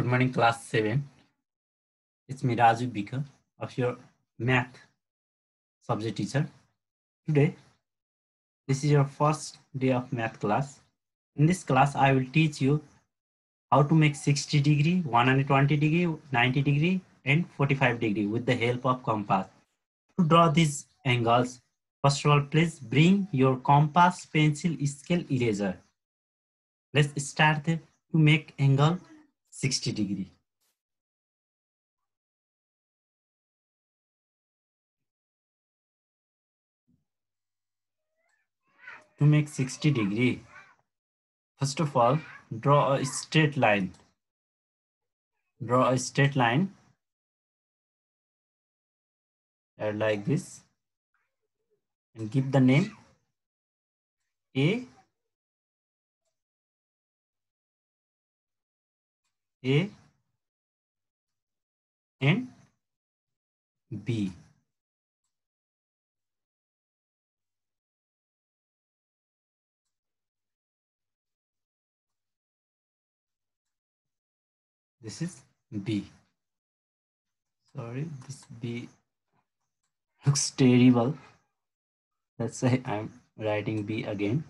Good morning, class 7. It's me, Raju Bika, of your math subject teacher. Today, this is your first day of math class. In this class, I will teach you how to make 60 degree, 120 degree, 90 degree, and 45 degree with the help of compass. To draw these angles, first of all, please bring your compass, pencil, scale, eraser. Let's start to make angle 60 degree. To make 60 degree, first of all, draw a straight line. Draw a straight line uh, like this and give the name A A and B. This is B. Sorry, this B looks terrible. Let's say I'm writing B again.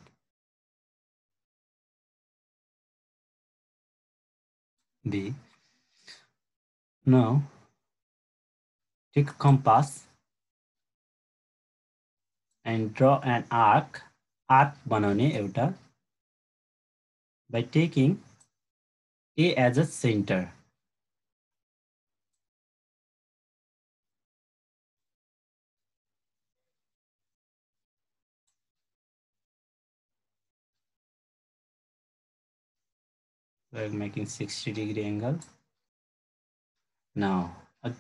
B. Now, take compass and draw an arc, arc banane euta by taking A as a center. We're making 60 degree angle. Now, uh,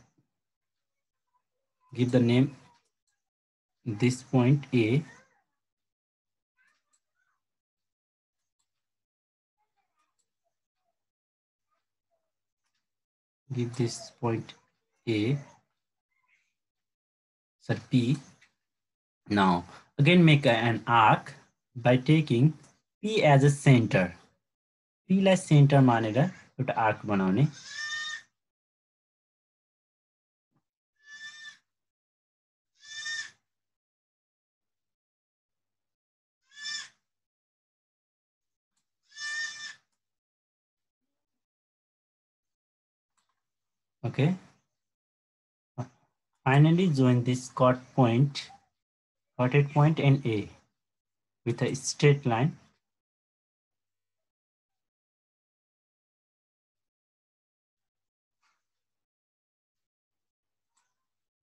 give the name this point A. Give this point A, so P. Now, again make an arc by taking P as a center. P lie centre मानेर at arc बनाने। Okay finally join this cut point cutted point and A with a straight line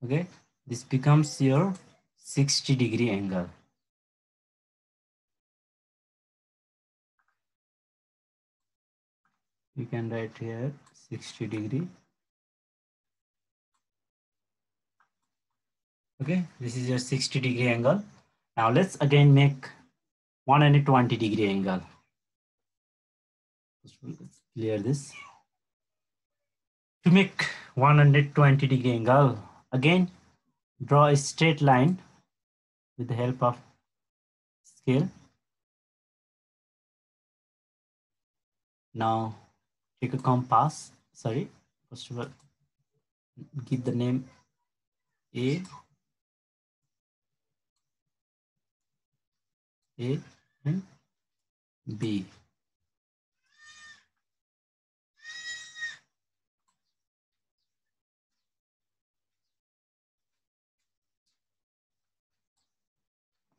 okay? This becomes your 60 degree angle. You can write here 60 degree. Okay? This is your 60 degree angle. Now let's again make 120 degree angle. Let's clear this. To make 120 degree angle again draw a straight line with the help of scale. Now take a compass. Sorry first of all give the name a. A and b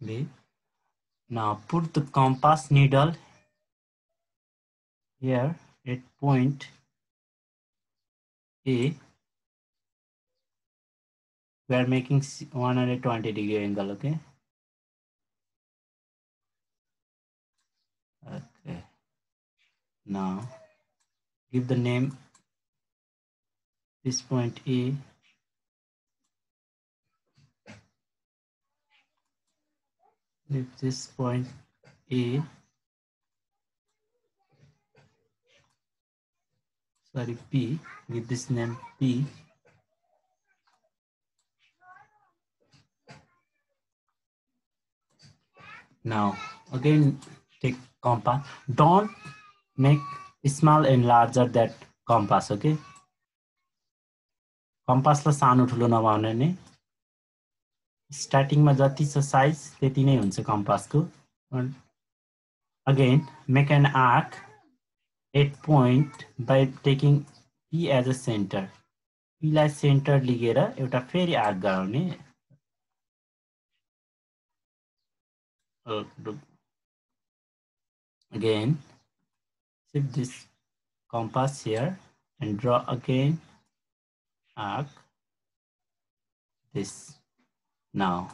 B. Now put the compass needle here at point A. We are making 120 degree angle, okay? Okay. Now give the name this point A if this point A sorry P give this name P now again take compass don't make small and larger that compass okay कम्पासलाई सानो ठुलो नभने नै स्टार्टिङमा जति छ size त्यति नै हुन्छ कम्पासको again make an arc at point by taking P as a centre पीलाई centre लिएर एउटा फेरि आर्क गराउने। again shift this compass here and draw again arc this now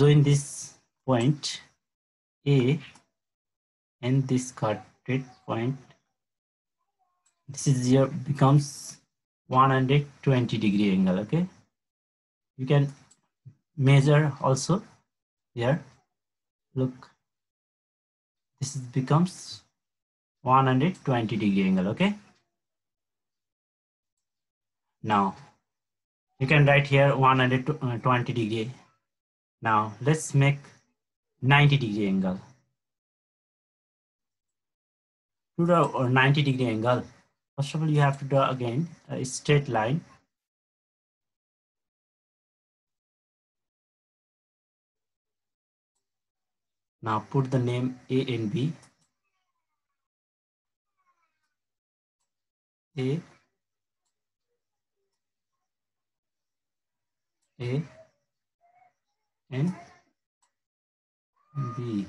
join this point A and this cutted point. This is your becomes 120 degree angle. Okay, you can measure also here. Look, this is becomes 120 degree angle. Okay, now you can write here 120 uh, degree. Now let's make 90 degree angle. To draw a 90 degree angle first of all you have to draw again a straight line. Now put the name a and b. A A and B.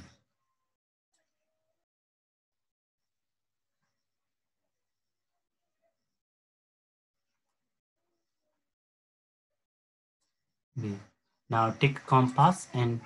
B. Now take compass and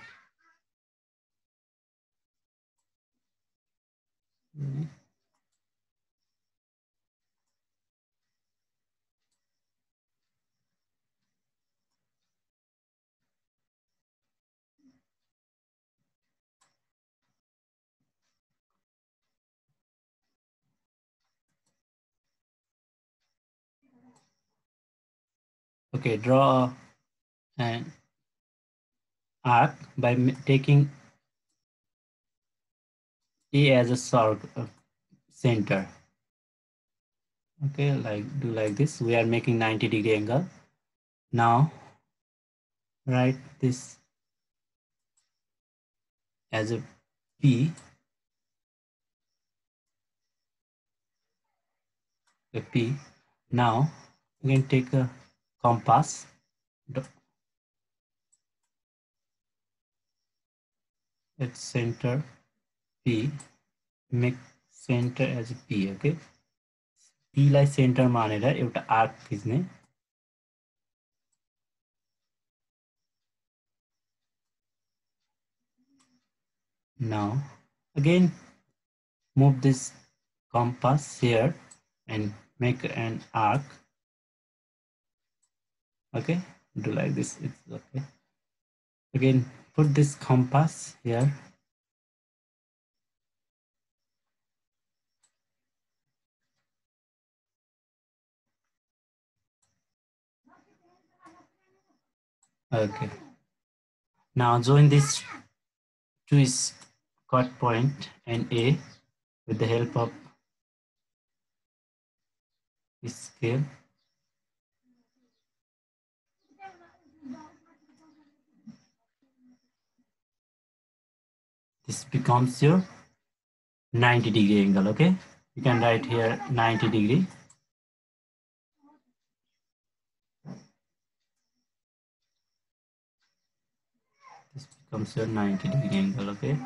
Okay, draw an arc by taking A as a circle uh, center. Okay, like do like this. We are making 90 degree angle. Now, write this as a P. A P. Now, we can take a compass at center P make center as P okay P lie centre मानेर एउटा arc खिच्ने now again move this compass here and make an arc okay? Do like this. It's okay. Again put this compass here. Okay. Now join this to twist cut point and a with the help of this scale this becomes your 90 degree angle okay? You can write here 90 degree. This becomes your 90 degree angle okay?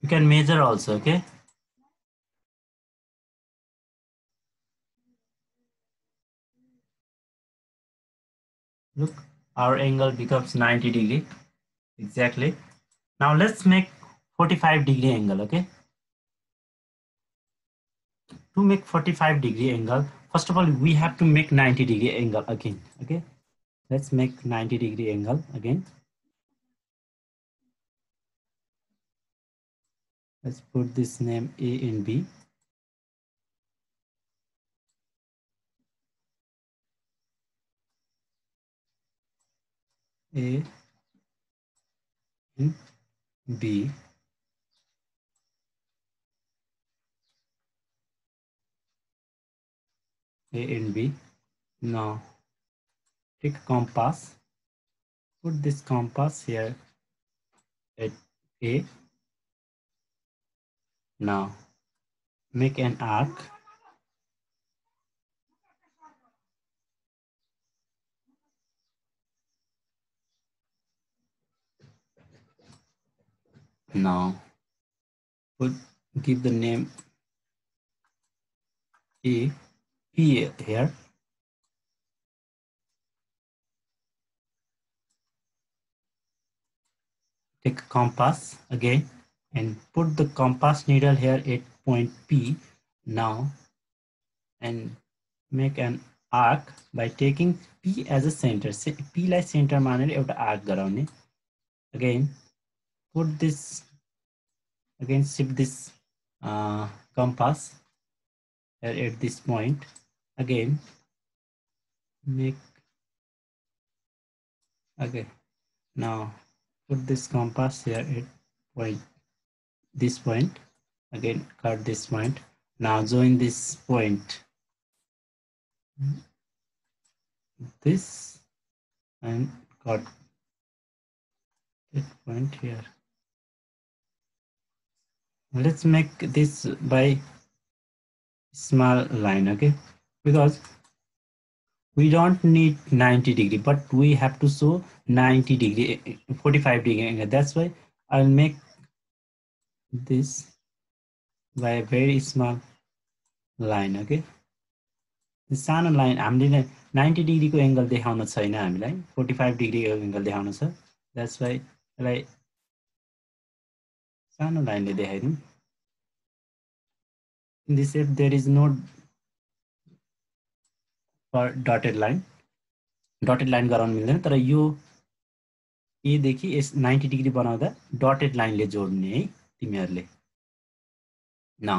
You can measure also okay look our angle becomes 90 degree. Exactly. Now let's make 45 degree angle okay? To make 45 degree angle first of all we have to make 90 degree angle again okay? Let's make 90 degree angle again. Let's put this name a and b A and B A and B. Now take compass, put this compass here at A. Now make an arc. Now put give the name A P here. Take a compass again and put the compass needle here at point P now and make an arc by taking P as a center. P like center मानेर एउटा arc गराउने. Again, put this again shift this uh, compass at this point. Again make okay. Now put this compass here at point this point. Again cut this point. Now join this point. This and cut that point here let's make this by small line okay because we don't need 90 degree but we have to show 90 degree 45 degree that's why i'll make this by a very small line okay सानो line हामीले ninety डिग्रीको angle देखाउन छैन हामीलाई forty five डिग्रीको angle देखाउन छ that's why यसलाई सानो लाइनले देखाइदिउँ। In this app there is no dotted line dotted line गराउनु मिल्दैन, तर यो एदेखि यस नाइन्टी डिग्री बनाउँदा डटेड लाइनले जोड्ने है तिमीहरूले। न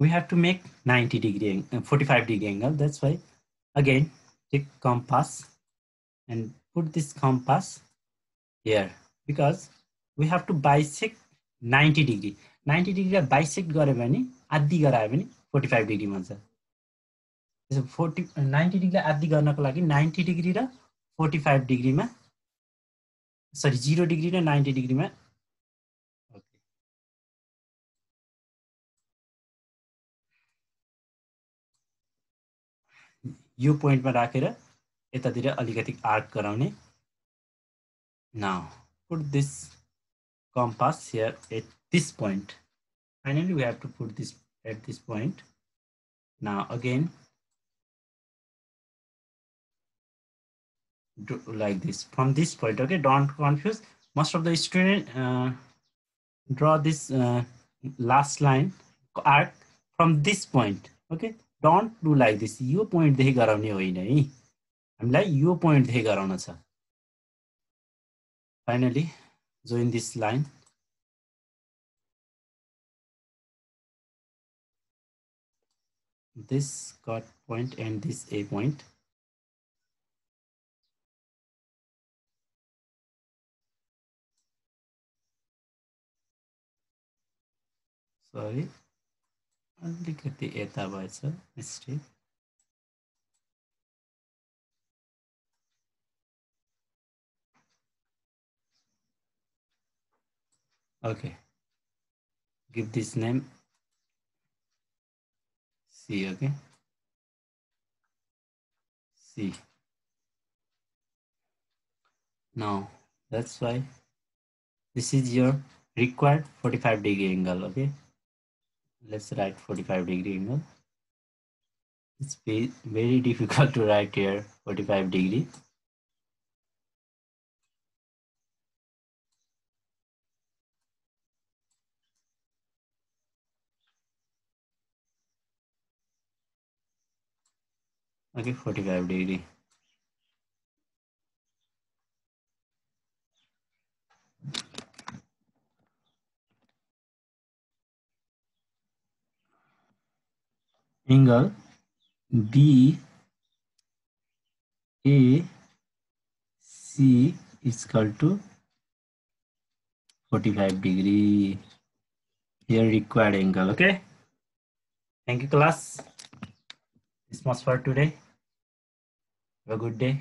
we have to make ninety degree and forty five degree angle that's why again take compass and put this compass here because we have to bisect 90 degree. 90 degree bisect गऱ्यो भने आदि गरायो भने 45 डिग्रीमा छ त्यसो फोर्टी नाइन्टी डिग्री आदि गर्नको लागि नाइन्टी डिग्री र फोर्टी फाइभ डिग्रीमा सरी जिरो डिग्री र नाइन्टी डिग्रीमा यो पोइन्टमा राखेर यतातिर अलिकति आर्क गराउने। Now put this compass here at this point finally we have to put this at this point now again like this from this point okay don't confuse most of the student uh, draw this uh, last line arc from this point okay don't do like this यो पोइन्टदेखि गराउने होइन है हामीलाई यो पोइन्टदेखि गराउन छ finally So in this line, this cut point and this A point. Sorry, I'll look at the eta by itself, mistake. Okay. Give this name. C okay. C. Now that's why this is your required 45 degree angle okay? Let's write 45 degree angle. It's very difficult to write here 45 degree okay 45 degree angle B A C is equal to 45 degree here required angle okay thank you class this much for today have a good day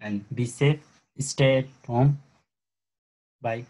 and be safe stay at home. Bye